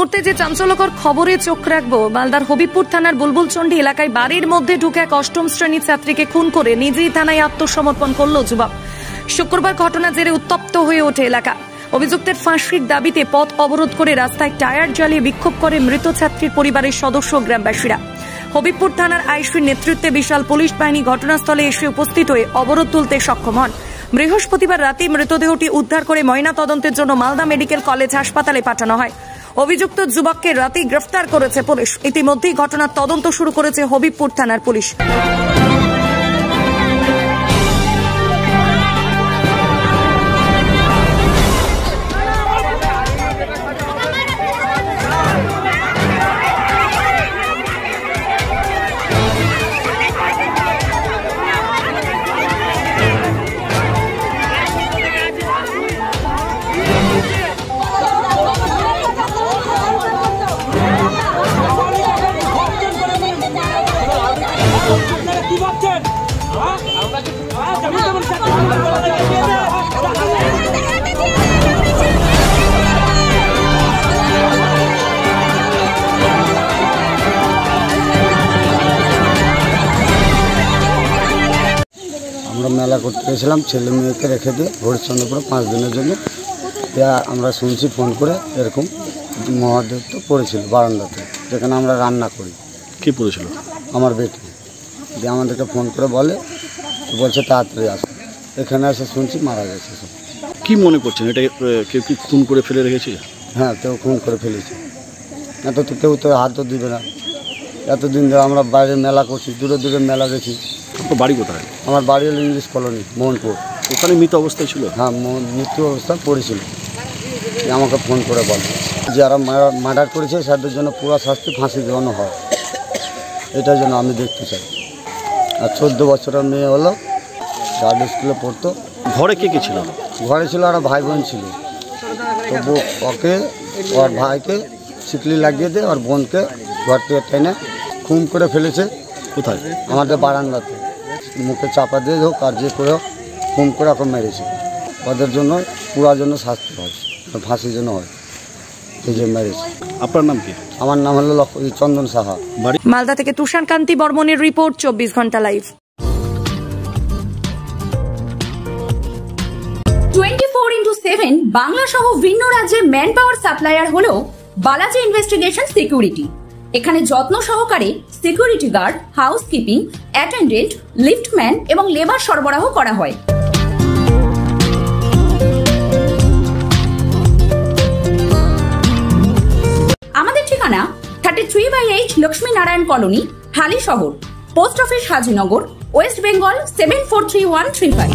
মুহূর্তে যে চাঞ্চল্যকর খবরে চোখ রাখব, মালদার হবিবপুর থানার বুলবুলচন্ডী এলাকায় বাড়ির মধ্যে ঢুকে এক অষ্টম শ্রেণির ছাত্রীকে খুন করে নিজেই থানায় আত্মসমর্পণ করল যুবক। শুক্রবার ঘটনা জেরে উত্তপ্ত হয়ে ওঠে এলাকা। অভিযুক্তের ফাঁসির দাবিতে পথ অবরোধ করে রাস্তায় টায়ার জ্বালিয়ে বিক্ষোভ করে মৃত ছাত্রীর পরিবারের সদস্য গ্রামবাসীরা। হবিবপুর থানার আইসির নেতৃত্বে বিশাল পুলিশ বাহিনী ঘটনাস্থলে এসে উপস্থিত হয়ে অবরোধ তুলতে সক্ষম হন। বৃহস্পতিবার রাতে মৃতদেহটি উদ্ধার করে ময়না তদন্তের জন্য মালদা মেডিকেল কলেজ হাসপাতালে পাঠানো হয়। অভিযুক্ত যুবককে রাতেই গ্রেফতার করেছে পুলিশ। ইতিমধ্যেই ঘটনার তদন্ত শুরু করেছে হবিবপুর থানার পুলিশ। আমরা মেলা করতে গেছিলাম ছেলে মেয়েকে রেখে দিয়ে হরিশ্চন্দ্রপুরে পাঁচ দিনের জন্য। দিয়া আমরা শুনছি ফোন করে এরকম মহাদেব তো পড়েছিল বারান্দাতে যেখানে আমরা রান্না করি। কে পড়েছিল? আমার বেটি। দিয়ে আমাদেরকে ফোন করে বলে বলছে তাড়াতাড়ি আসো। এখানে এসে শুনছি মারা গেছে সব। কি মনে করছেন? এটা কেউ কি খুন করে ফেলে রেখেছে? হ্যাঁ কেউ খুন করে ফেলেছে। এত তো কেউ তো হাতও দিবে না। এতদিন ধরে আমরা বাইরে মেলা করছি দূরে দূরে মেলা গেছি বাড়ি কোথায়? আমার বাড়ি হলো ইংলিশ কলোনি মোহনপুর। ওখানে মৃত অবস্থায় ছিল? হ্যাঁ মৃত্যু অবস্থা পড়েছিল। আমাকে ফোন করে বলে যারা মার্ডার করেছে তাদের জন্য পুরো শাস্তি ফাঁসি দেওয়ানো হয়। এটার জন্য আমি দেখতে চাই। আর চোদ্দ বছরের মেয়ে হলো গার্ড স্কুলে পড়তো। ঘরে কে কে ছিল? ঘরে ছিল আর ভাই বোন ছিল। তো ওকে ওর ভাইকে শিকলি লাগিয়ে দিয়ে ওর বোনকে ঘর থেকে টেনে খুন করে ফেলেছে। কোথায়? আমাদের বারান্দাতে। মুখে চাপা দিয়ে হোক আর যে করে হোক খুন করে ওকে মেরেছে। ওদের জন্য পুরার জন্য শাস্তি হয় ফাঁসির জন্য হয়। এই যে মেরেছে। আপনার নাম কি? আমার নাম হলো লক্ষ চন্দন সাহা। মালদা থেকে তুষার কান্তি বর্মনের রিপোর্ট চব্বিশ ঘণ্টা live. Twenty four into seven Bangla সহ ভিন্ন রাজ্যের ম্যান পাওয়ার সাপ্লায়ার হল বালাজি ইনভেস্টিগেশন সিকিউরিটি এখানে যত্ন সহকারে security guard house keeping attendant liftman এবং লেবার সরবরাহ করা হয়। আমাদের ঠিকানা thirty three by eight Lakshmi Narayan colony Halisahar post office Hajinagar west Bengal seven four three one three five